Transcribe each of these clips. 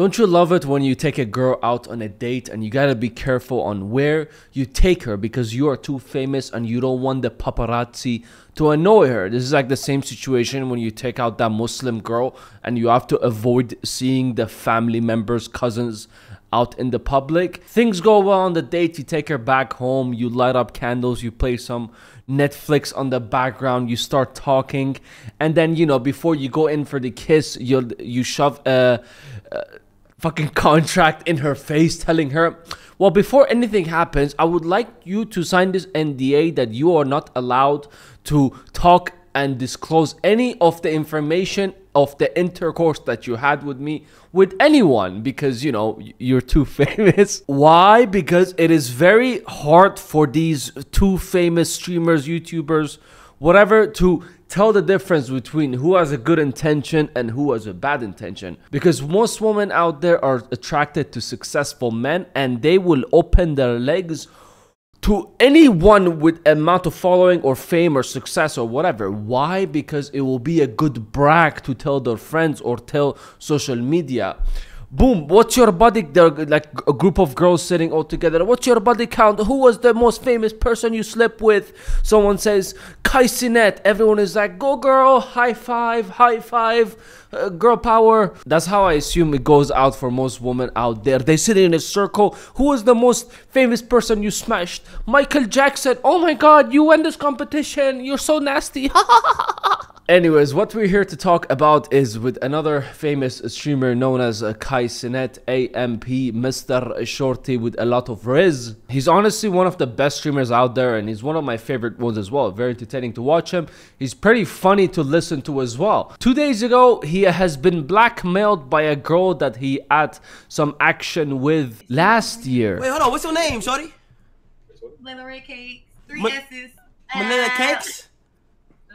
Don't you love it when you take a girl out on a date and you gotta be careful on where you take her because you are too famous and you don't want the paparazzi to annoy her? This is like the same situation when you take out that Muslim girl and you have to avoid seeing the family members, cousins out in the public. Things go well on the date, you take her back home, you light up candles, you play some Netflix on the background, you start talking, and then you know before you go in for the kiss, you you shove a, a fucking contract in her face telling her, well, before anything happens, I would like you to sign this NDA that you are not allowed to talk and disclose any of the information of the intercourse that you had with me with anyone because you know you're too famous. Why? Because it is very hard for these two famous streamers youtubers whatever to tell the difference between who has a good intention and who has a bad intention. Because most women out there are attracted to successful men and they will open their legs to anyone with amount of following or fame or success or whatever. Why? Because it will be a good brag to tell their friends or tell social media boom what's your body they're like a group of girls sitting all together what's your body count? Who was the most famous person you slept with? Someone says Kai Cenat everyone is like go girl high five high five uh, girl power. That's how i assume it goes out for most women out there. They sit in a circle. Who was the most famous person you smashed? Michael jackson. Oh my god you won this competition. You're so nasty Anyways, what we're here to talk about is with another famous streamer known as uh, Kai Cenat AMP, Mr. Shorty with a lot of riz. He's honestly one of the best streamers out there and he's one of my favorite ones as well. Very entertaining to watch him. He's pretty funny to listen to as well. Two days ago, he has been blackmailed by a girl that he had some action with last year. Wait, hold on. What's your name, Shorty? Layla Red Cakes, three Ma- S's. Manila Ah, Cakes?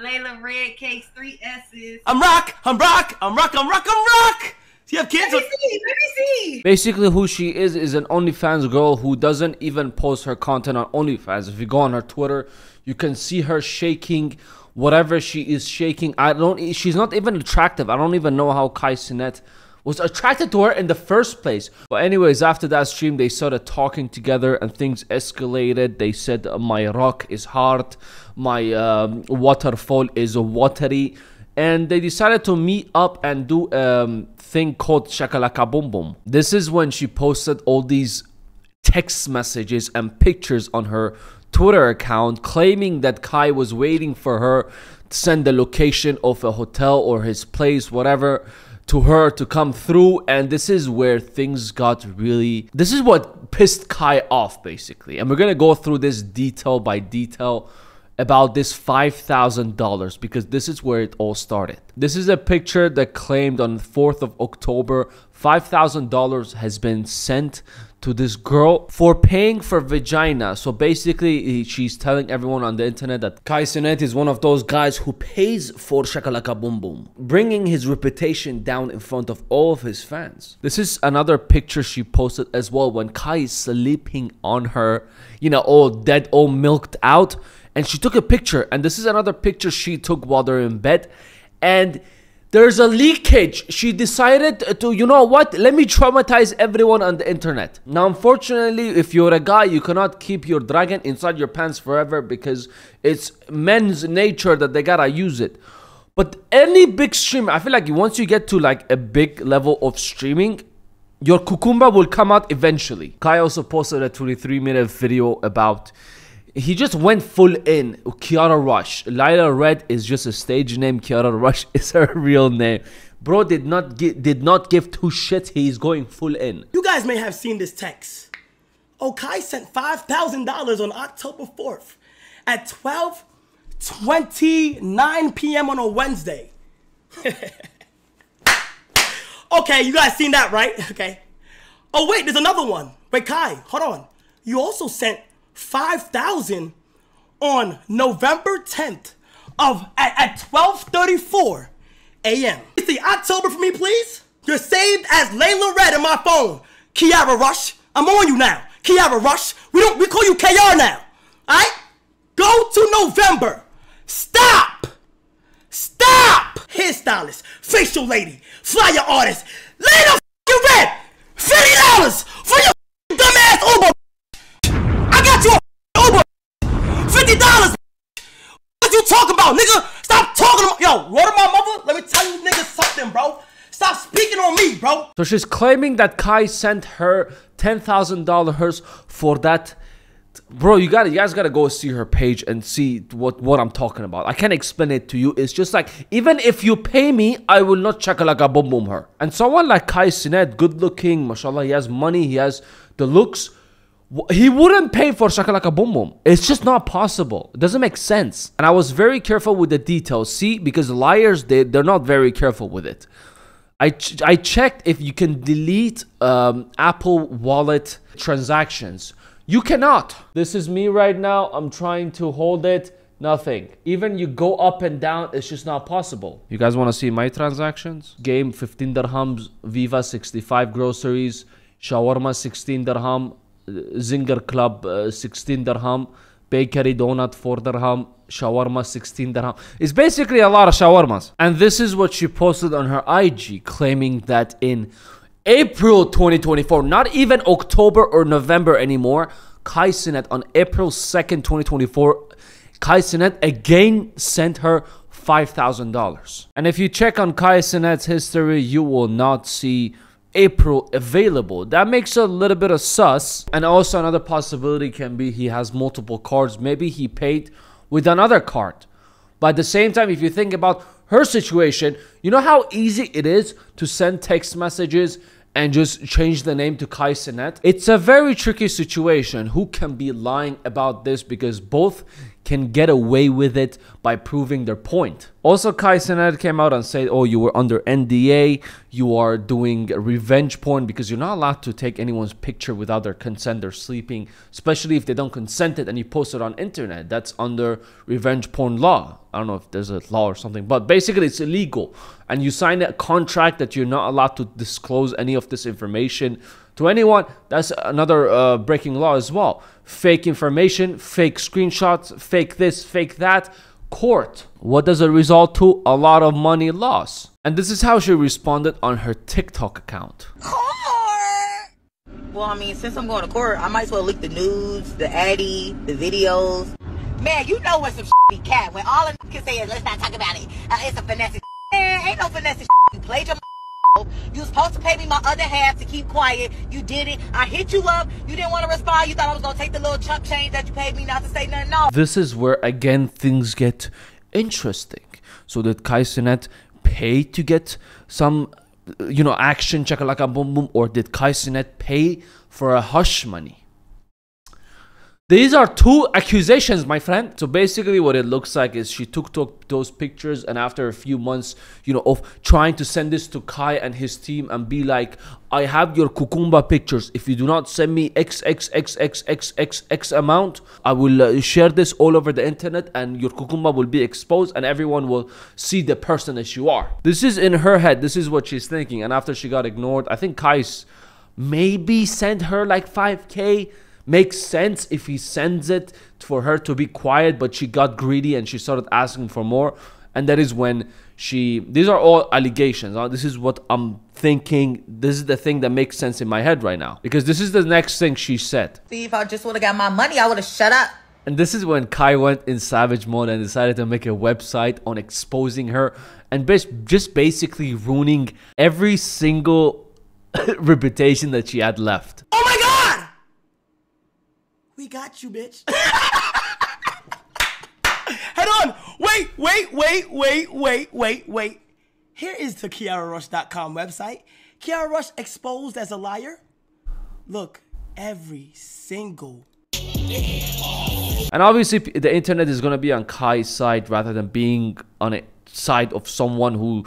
Layla Red Cakes, three S's. I'm Rock. I'm Rock. I'm Rock. I'm Rock. I'm Rock. Do you have kids? Let me see. Let me see. Basically, who she is is an OnlyFans girl who doesn't even post her content on OnlyFans. If you go on her Twitter, you can see her shaking whatever she is shaking. I don't. She's not even attractive. I don't even know how Kai Cenat was attracted to her in the first place. But anyways, after that stream, they started talking together and things escalated. They said my rock is hard, my um, waterfall is watery, and they decided to meet up and do um thing called shakalaka boom boom. This is when she posted all these text messages and pictures on her Twitter account claiming that Kai was waiting for her to send the location of a hotel or his place, whatever, to her to come through. And this is where things got really. This is what pissed Kai off, basically. And we're gonna go through this detail by detail about this $5,000 because this is where it all started. This is a picture that claimed on 4th of October $5,000 has been sent to this girl for paying for vagina. So basically, she's telling everyone on the internet that Kai Cenat is one of those guys who pays for shakalaka boom boom, bringing his reputation down in front of all of his fans. This is another picture she posted as well when Kai is sleeping on her, you know, all dead, all milked out. And she took a picture, and this is another picture she took while they're in bed. And there's a leakage. She decided to, you know what? Let me traumatize everyone on the internet. Now, unfortunately, if you're a guy, you cannot keep your dragon inside your pants forever because it's men's nature that they gotta use it. But any big streamer, I feel like once you get to like a big level of streaming, your cucumba will come out eventually. Kai also posted a 23 minute video about he just went full in. Kiara Rush. Layla Red is just a stage name. Kiara Rush is her real name. Bro did not gi- did not give two shits. He's going full in. You guys may have seen this text. Okai sent $5,000 on October 4th at 12:29 p.m. on a Wednesday. okay, you guys seen that, right? Okay. Oh wait, there's another one. Wait, Kai, hold on. You also sent 5,000 on November 10th of at, at 12:34 a.m. It's the October for me, please. You're saved as Layla Red in my phone. Kiara Rush, I'm on you now. Kiara Rush, we don't we call you KR now. Alright? Go to November. Stop! Stop! Hairstylist, facial lady, flyer artist, Layla So she's claiming that Kai sent her ten thousand dollars for that. Bro, you got to you guys gotta go see her page and see what what I'm talking about. I can't explain it to you. It's just like even if you pay me, I will not check like a boom boom her. And someone like Kai Cenat, good looking, mashallah, he has money, he has the looks. He wouldn't pay for Shakalaka Boom Boom. It's just not possible. It doesn't make sense. And I was very careful with the details. See, because liars, they, they're not very careful with it. I, ch- I checked if you can delete um, Apple Wallet transactions. You cannot. This is me right now. I'm trying to hold it. Nothing. Even you go up and down, it's just not possible. You guys want to see my transactions? Game 15 dirhams, Viva 65 groceries, Shawarma 16 dirham, Zinger Club uh, 16 dirham, Bakery Donut 4 dirham, Shawarma 16 dirham. It's basically a lot of shawarmas. And this is what she posted on her IG, claiming that in April 2024, not even October or November anymore, Kai Cenat on April 2nd, 2024, Kai Cenat again sent her $5,000. And if you check on Kai Cenat's history, you will not see April available. That makes a little bit of sus. And also another possibility can be he has multiple cards. Maybe he paid with another card. But at the same time, if you think about her situation, you know how easy it is to send text messages and just change the name to Kai Cenat? It's a very tricky situation. Who can be lying about this because both can get away with it by proving their point. Also, Kai Cenat came out and said, Oh, you were under NDA, you are doing revenge porn because you're not allowed to take anyone's picture without their consent. They're sleeping, especially if they don't consent it and you post it on internet. That's under revenge porn law. I don't know if there's a law or something, but basically it's illegal. And you sign a contract that you're not allowed to disclose any of this information to anyone. That's another uh, breaking law as well. Fake information, fake screenshots, fake this, fake that. Court. What does it result to? A lot of money loss. And this is how she responded on her TikTok account. Court. Well, I mean, since I'm going to court, I might as well leak the nudes, the addy, the videos. Man, you know when some cat when all I can say is let's not talk about it. Uh, it's a finesse. Man, ain't no finesse. You played your. You was supposed to pay me my other half to keep quiet. You did it. I hit you up. You didn't want to respond. You thought I was gonna take the little chunk change that you paid me not to say nothing. No. This is where again things get interesting. So did Kai Cenat pay to get some, you know, action chakalaka boom boom, or did Kai Cenat pay for a hush money? These are two accusations, my friend. So basically, what it looks like is she took, took those pictures, and after a few months, you know, of trying to send this to Kai and his team and be like, "I have your cucumba pictures. If you do not send me x x x x x x x amount, I will uh, share this all over the internet, and your cucumba will be exposed, and everyone will see the person that you are." This is in her head. This is what she's thinking. And after she got ignored, I think Kai's maybe sent her like 5k makes sense if he sends it for her to be quiet but she got greedy and she started asking for more and that is when she these are all allegations huh? this is what i'm thinking this is the thing that makes sense in my head right now because this is the next thing she said See, if I just would have got my money, I would have shut up. and this is when Kai went in savage mode and decided to make a website on exposing her and just basically ruining every single reputation that she had left. Oh my god! We got you, bitch. Head on. Wait, wait, wait, wait, wait, wait, wait. Here is the KiaraRush.com website. Kiara Rush exposed as a liar. Look, every single And obviously, the internet is gonna be on Kai's side rather than being on a side of someone who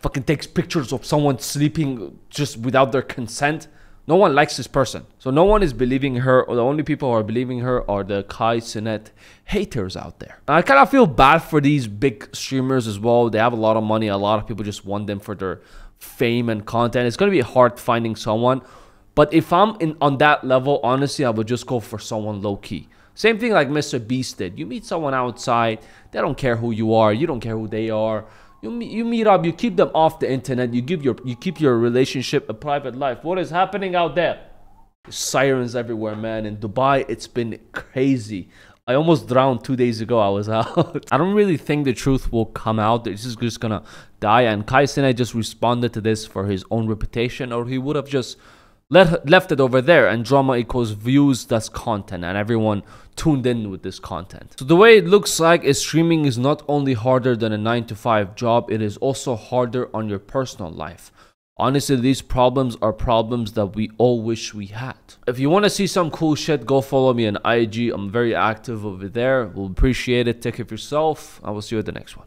fucking takes pictures of someone sleeping just without their consent. No one likes this person, so no one is believing her. Or the only people who are believing her are the Kai Cenat haters out there. I kind of feel bad for these big streamers as well. They have a lot of money. A lot of people just want them for their fame and content. It's gonna be hard finding someone. But if I'm in on that level, honestly, I would just go for someone low key. Same thing like Mr. Beast did. You meet someone outside, they don't care who you are, you don't care who they are. You you meet up, you keep them off the internet, you give your you keep your relationship a private life. What is happening out there? Sirens everywhere, man. In Dubai, it's been crazy. I almost drowned two days ago. I was out. I don't really think the truth will come out. It's just, just gonna die. And Kai Cenat just responded to this for his own reputation, or he would have just let, left it over there. And drama equals views, that's content, and everyone tuned in with this content. So the way it looks like is streaming is not only harder than a 9 to 5 job, it is also harder on your personal life. Honestly, these problems are problems that we all wish we had. If you want to see some cool shit, go follow me on IG. I'm very active over there. We'll appreciate it. Take care of yourself. I will see you at the next one.